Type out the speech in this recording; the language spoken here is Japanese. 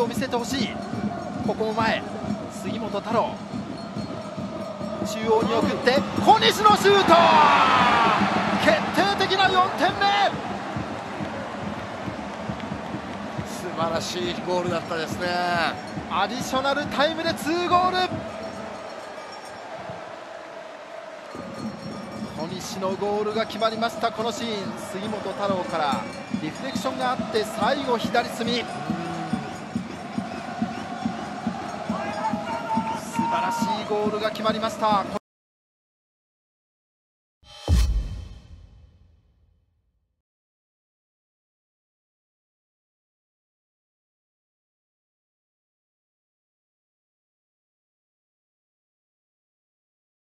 を見せてほしい。ここも前杉本太郎。中央に送って小西のシュート決定的な4点目素晴らしいゴールだったですね。アディショナルタイムで2ゴール。小西のゴールが決まりましたこのシーン。杉本太郎からリフレクションがあって最後左隅らしいゴールが決まりました。